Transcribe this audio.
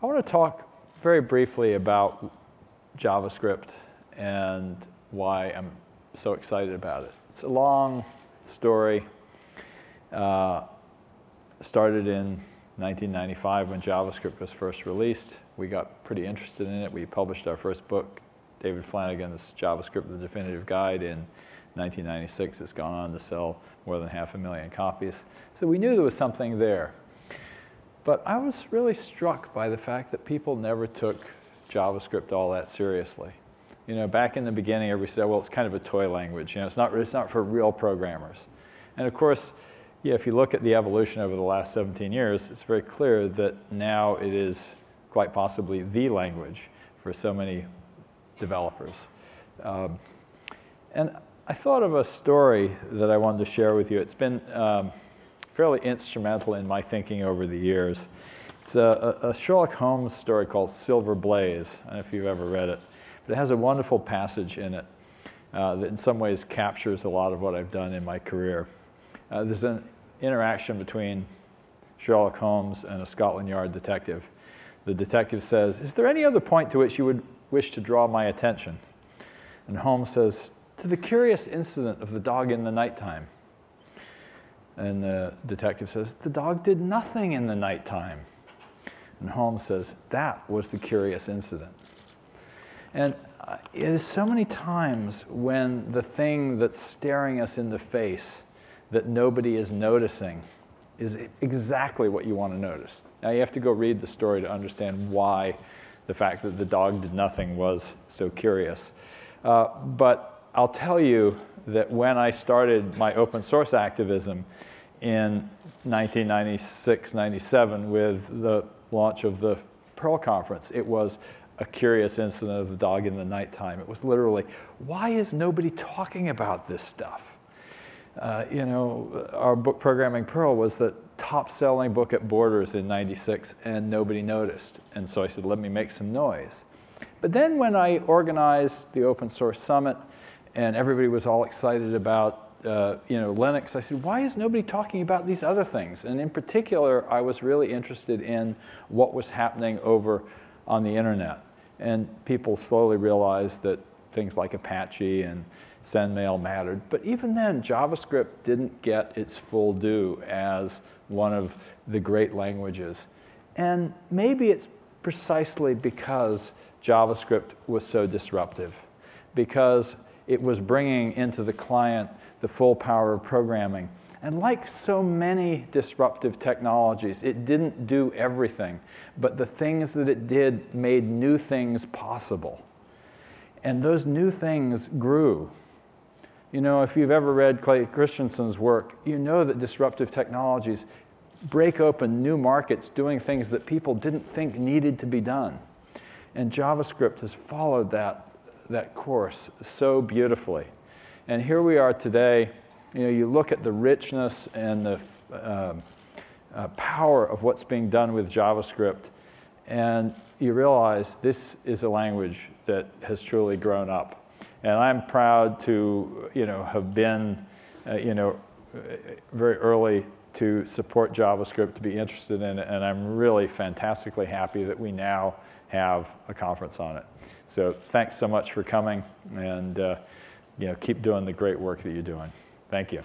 I want to talk very briefly about JavaScript and why I'm so excited about it. It's a long story. Uh, started in 1995 when JavaScript was first released. We got pretty interested in it. We published our first book, David Flanagan's JavaScript, The Definitive Guide, in 1996. It's gone on to sell more than half a million copies. So we knew there was something there. But I was really struck by the fact that people never took JavaScript all that seriously. You know, back in the beginning, everybody said, well, it's kind of a toy language. You know, it's not, it's not for real programmers. And of course, yeah, if you look at the evolution over the last 17 years, it's very clear that now it is quite possibly the language for so many developers. Um, and I thought of a story that I wanted to share with you. It's been um, fairly instrumental in my thinking over the years. It's a, a, Sherlock Holmes story called Silver Blaze. I don't know if you've ever read it, but it has a wonderful passage in it uh, that in some ways captures a lot of what I've done in my career. Uh, there's an interaction between Sherlock Holmes and a Scotland Yard detective. The detective says, is there any other point to which you would wish to draw my attention? And Holmes says, to the curious incident of the dog in the nighttime. And the detective says, The dog did nothing in the nighttime. And Holmes says, That was the curious incident. And uh, it is so many times when the thing that's staring us in the face that nobody is noticing is exactly what you want to notice. Now, you have to go read the story to understand why the fact that the dog did nothing was so curious. Uh, but I'll tell you that when I started my open source activism in 1996, 97 with the launch of the Perl conference, it was a curious incident of the dog in the nighttime. It was literally, why is nobody talking about this stuff? Uh, you know, our book Programming Perl was the top selling book at Borders in 96 and nobody noticed. And so I said, let me make some noise. But then when I organized the Open Source Summit and everybody was all excited about uh, you know, Linux, I said, why is nobody talking about these other things? And in particular, I was really interested in what was happening over on the internet. And people slowly realized that things like Apache and SendMail mattered. But even then, JavaScript didn't get its full due as one of the great languages. And maybe it's precisely because JavaScript was so disruptive, because it was bringing into the client the full power of programming. And like so many disruptive technologies, it didn't do everything, but the things that it did made new things possible. And those new things grew. You know, if you've ever read Clay Christensen's work, you know that disruptive technologies break open new markets doing things that people didn't think needed to be done. And JavaScript has followed that that course so beautifully. And here we are today. You know, you look at the richness and the uh, uh, power of what's being done with JavaScript, and you realize this is a language that has truly grown up. And I'm proud to, you know, have been, uh, you know, very early to support JavaScript, to be interested in it, and I'm really fantastically happy that we now have a conference on it. So thanks so much for coming, and uh, you know, keep doing the great work that you're doing. Thank you.